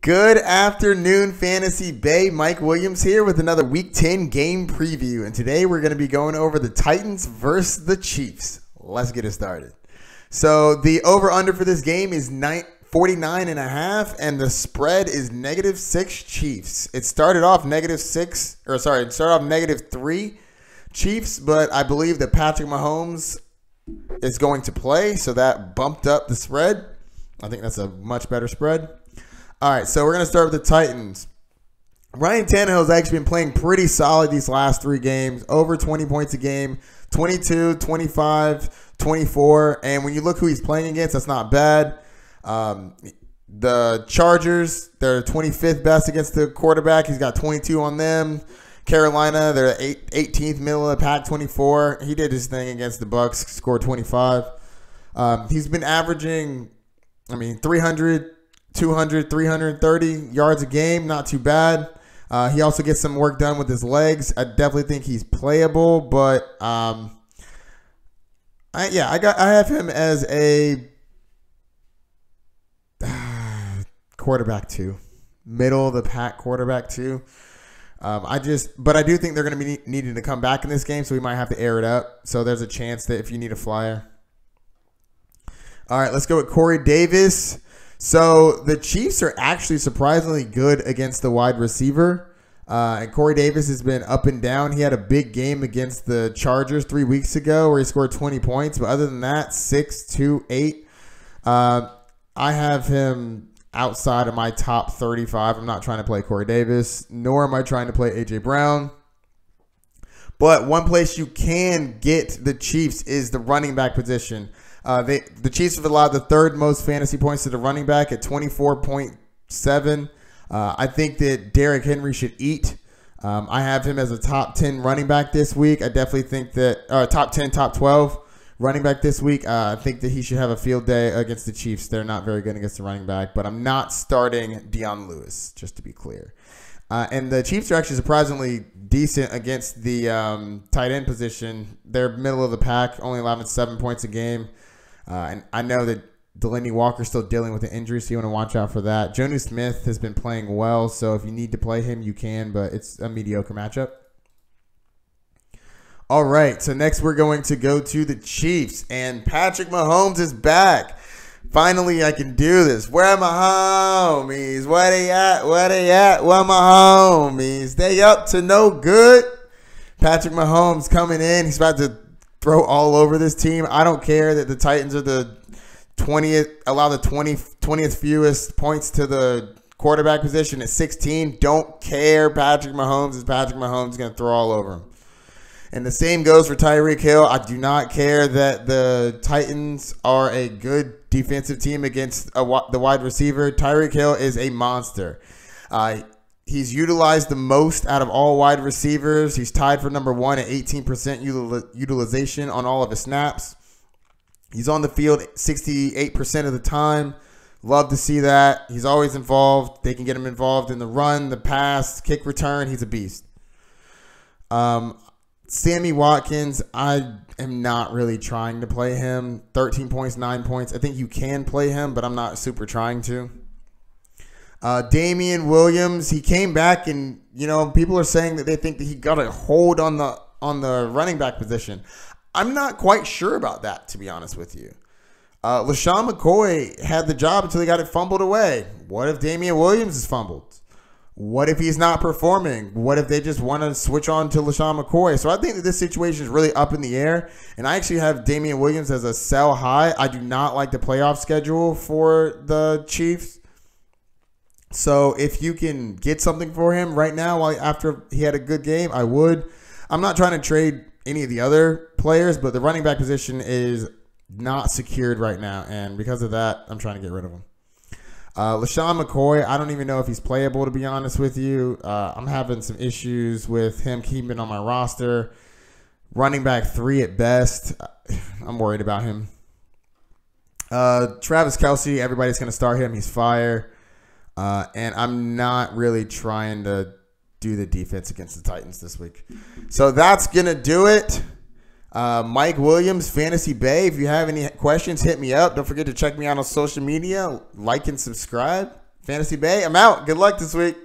Good afternoon, Fantasy Bay. Mike Williams here with another Week 10 game preview. And today we're going to be going over the Titans versus the Chiefs. Let's get it started. So the over under for this game is 49 and a half, and the spread is negative six Chiefs. It started off negative six, or sorry, it started off negative three Chiefs, but I believe that Patrick Mahomes is going to play, so that bumped up the spread. I think that's a much better spread. All right, so we're going to start with the Titans. Ryan Tannehill has actually been playing pretty solid these last three games, over 20 points a game, 22, 25, 24. And when you look who he's playing against, that's not bad. Um, the Chargers, they're 25th best against the quarterback. He's got 22 on them. Carolina, they're 18th middle of the pack, 24. He did his thing against the Bucs, scored 25. Um, he's been averaging, I mean, 300, 200, 330 yards a game, not too bad. Uh, he also gets some work done with his legs. I definitely think he's playable, but um, I, yeah, I got I have him as a quarterback two, middle of the pack quarterback two. Um, I just, but I do think they're going to be needing to come back in this game, so we might have to air it up. So there's a chance that if you need a flyer. All right, let's go with Corey Davis. So the Chiefs are actually surprisingly good against the wide receiver. Uh, and Corey Davis has been up and down. He had a big game against the Chargers three weeks ago where he scored 20 points. But other than that, six six, two, eight. Uh, I have him outside of my top 35. I'm not trying to play Corey Davis, nor am I trying to play A.J. Brown. But one place you can get the Chiefs is the running back position. Uh, they the Chiefs have allowed the third most fantasy points to the running back at 24.7. Uh, I think that Derrick Henry should eat. Um, I have him as a top 10 running back this week. I definitely think that, uh, top 10, top 12 running back this week. Uh, I think that he should have a field day against the Chiefs. They're not very good against the running back, but I'm not starting Dion Lewis, just to be clear. Uh, and the Chiefs are actually surprisingly decent against the um, tight end position. They're middle of the pack, only allowing seven points a game. Uh, and I know that Delanie Walker's still dealing with an injury, so you want to watch out for that. Jonnu Smith has been playing well, so if you need to play him, you can, but it's a mediocre matchup. All right, so next we're going to go to the Chiefs, and Patrick Mahomes is back. Finally, I can do this. Where are my homies? Where they at? Where they at? Where my homies? They up to no good. Patrick Mahomes coming in. He's about to throw all over this team. I don't care that the Titans are the 20th, allow the 20, 20th fewest points to the quarterback position at 16. Don't care. Patrick Mahomes is Patrick Mahomes going to throw all over him. And the same goes for Tyreek Hill. I do not care that the Titans are a good defensive team against a, the wide receiver. Tyreek Hill is a monster. Uh, he's utilized the most out of all wide receivers. He's tied for number one at 18% util- utilization on all of his snaps. He's on the field 68% of the time. Love to see that. He's always involved. They can get him involved in the run, the pass, kick return. He's a beast. Um, Sammy Watkins, I am not really trying to play him. 13 points, 9 points. I think you can play him, but I'm not super trying to. Uh, Damien Williams, he came back and, you know, people are saying that they think that he got a hold on the on the running back position. I'm not quite sure about that, to be honest with you. Uh, LeSean McCoy had the job until he got it fumbled away. What if Damien Williams is fumbled? What if he's not performing? What if they just want to switch on to LeSean McCoy? So I think that this situation is really up in the air. And I actually have Damien Williams as a sell high. I do not like the playoff schedule for the Chiefs. So if you can get something for him right now, after he had a good game, I would. I'm not trying to trade any of the other players, but the running back position is not secured right now, and because of that, I'm trying to get rid of him. Uh, LeSean McCoy, I don't even know if he's playable, to be honest with you. Uh, I'm having some issues with him keeping on my roster. Running back three at best. I'm worried about him. Uh, Travis Kelce, everybody's going to start him. He's fire. Uh, and I'm not really trying to do the defense against the Titans this week. So that's going to do it. Uh, Mike Williams, Fantasy Bay. If you have any questions, hit me up. Don't forget to check me out on social media. Like and subscribe. Fantasy Bay. I'm out. Good luck this week.